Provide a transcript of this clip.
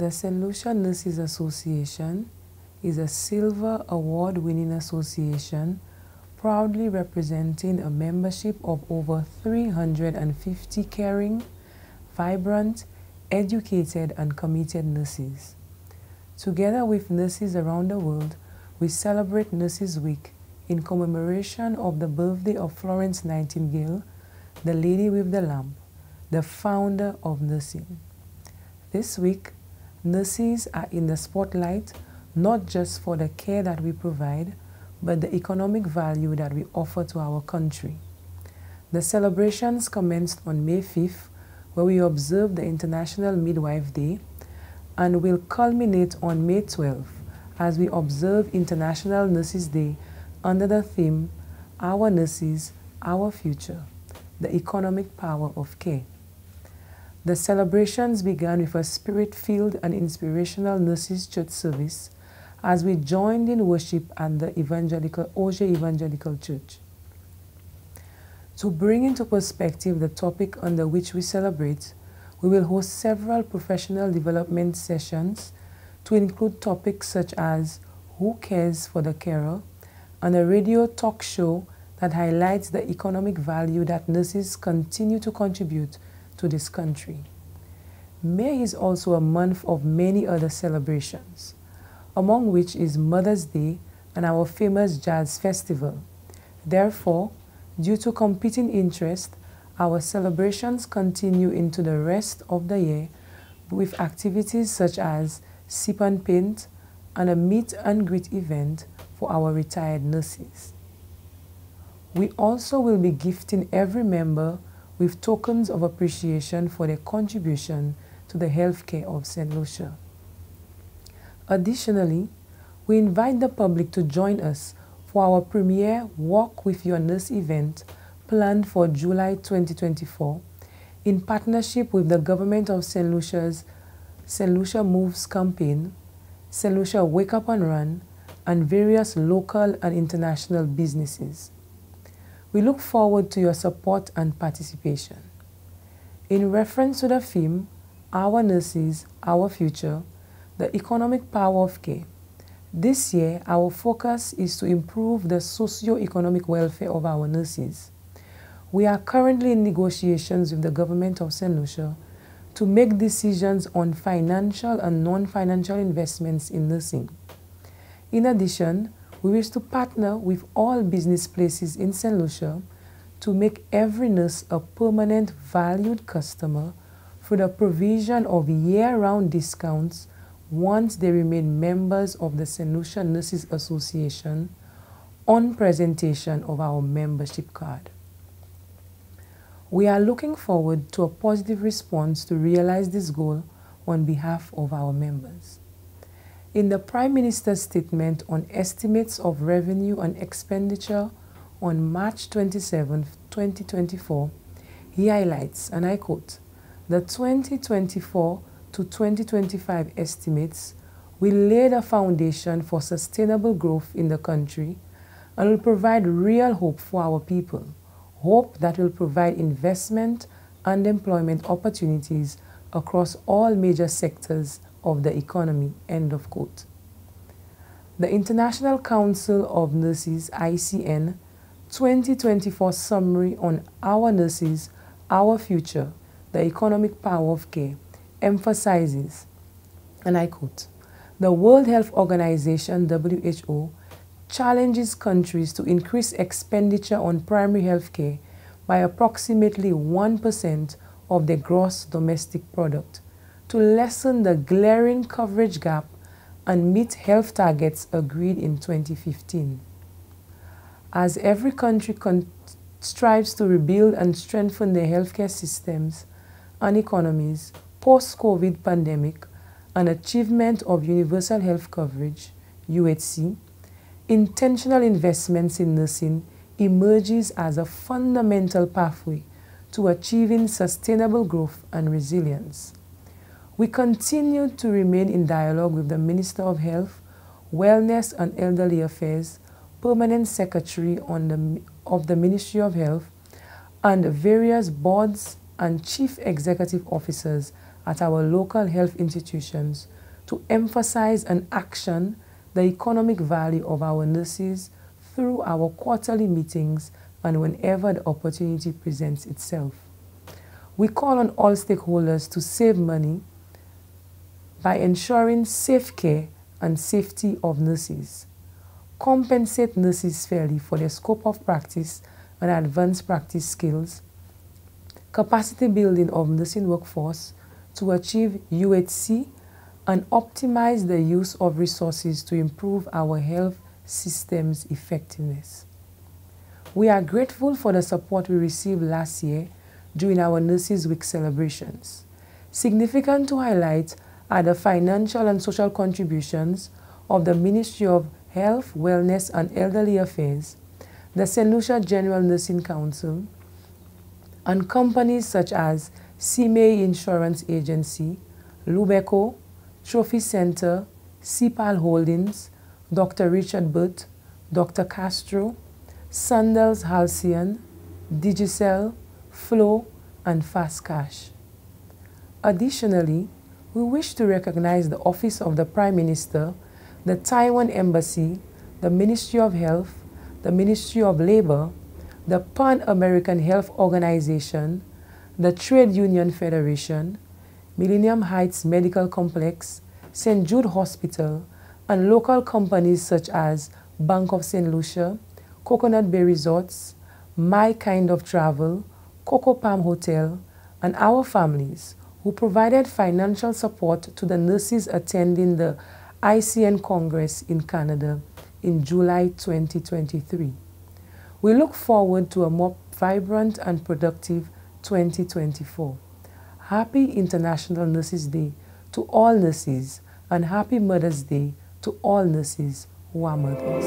The St. Lucia Nurses Association is a silver award winning association proudly representing a membership of over 350 caring, vibrant, educated, and committed nurses. Together with nurses around the world, we celebrate Nurses Week in commemoration of the birthday of Florence Nightingale, the Lady with the Lamp, the founder of nursing. This week, nurses are in the spotlight not just for the care that we provide, but the economic value that we offer to our country. The celebrations commenced on May 5th, where we observed the International Midwife Day, and will culminate on May 12th as we observe International Nurses Day under the theme Our Nurses, Our Future, the Economic Power of Care. The celebrations began with a spirit-filled and inspirational nurses church service as we joined in worship at the Evangelical Augier Evangelical Church. To bring into perspective the topic under which we celebrate, we will host several professional development sessions to include topics such as Who Cares for the Carer and a radio talk show that highlights the economic value that nurses continue to contribute to this country. May is also a month of many other celebrations, among which is Mother's Day and our famous Jazz Festival. Therefore, due to competing interest, our celebrations continue into the rest of the year with activities such as Sip and Paint and a meet and greet event for our retired nurses. We also will be gifting every member with tokens of appreciation for their contribution to the healthcare of St. Lucia. Additionally, we invite the public to join us for our premier Walk with Your Nurse event planned for July 2024 in partnership with the Government of St. Lucia's St. Lucia Moves campaign, St. Lucia Wake Up and Run, and various local and international businesses. We look forward to your support and participation. In reference to the theme, Our Nurses, Our Future, the economic power of care, this year our focus is to improve the socio-economic welfare of our nurses. We are currently in negotiations with the government of St. Lucia to make decisions on financial and non-financial investments in nursing. In addition, we wish to partner with all business places in St. Lucia to make every nurse a permanent valued customer through the provision of year-round discounts once they remain members of the St. Lucia Nurses Association on presentation of our membership card. We are looking forward to a positive response to realize this goal on behalf of our members. In the Prime Minister's statement on estimates of revenue and expenditure on March 27, 2024, he highlights, and I quote, the 2024 to 2025 estimates will lay the foundation for sustainable growth in the country and will provide real hope for our people, hope that will provide investment and employment opportunities across all major sectors of the economy, end of quote. The International Council of Nurses, ICN, 2024 summary on Our Nurses, Our Future, the Economic Power of Care, emphasizes, and I quote, the World Health Organization, WHO, challenges countries to increase expenditure on primary health care by approximately 1% of their gross domestic product to lessen the glaring coverage gap and meet health targets agreed in 2015. As every country strives to rebuild and strengthen their healthcare systems and economies post-COVID pandemic an achievement of universal health coverage, UHC, intentional investments in nursing emerges as a fundamental pathway to achieving sustainable growth and resilience. We continue to remain in dialogue with the Minister of Health, Wellness and Elderly Affairs, Permanent Secretary the, of the Ministry of Health, and various boards and chief executive officers at our local health institutions to emphasize an action the economic value of our nurses through our quarterly meetings and whenever the opportunity presents itself. We call on all stakeholders to save money by ensuring safe care and safety of nurses, compensate nurses fairly for their scope of practice and advanced practice skills, capacity building of nursing workforce to achieve UHC and optimize the use of resources to improve our health system's effectiveness. We are grateful for the support we received last year during our Nurses Week celebrations. Significant to highlight are the financial and social contributions of the Ministry of Health, Wellness and Elderly Affairs, the St. Lucia General Nursing Council, and companies such as CMA Insurance Agency, Lubeco, Trophy Center, CPAL Holdings, Dr. Richard Butt, Dr. Castro, Sandals Halcyon, Digicel, Flow, and Fast Cash. Additionally, we wish to recognize the Office of the Prime Minister, the Taiwan Embassy, the Ministry of Health, the Ministry of Labor, the Pan-American Health Organization, the Trade Union Federation, Millennium Heights Medical Complex, St. Jude Hospital, and local companies such as Bank of St. Lucia, Coconut Bay Resorts, My Kind of Travel, Coco Palm Hotel, and our families who provided financial support to the nurses attending the ICN Congress in Canada in July 2023. We look forward to a more vibrant and productive 2024. Happy International Nurses Day to all nurses and Happy Mother's Day to all nurses who are mothers.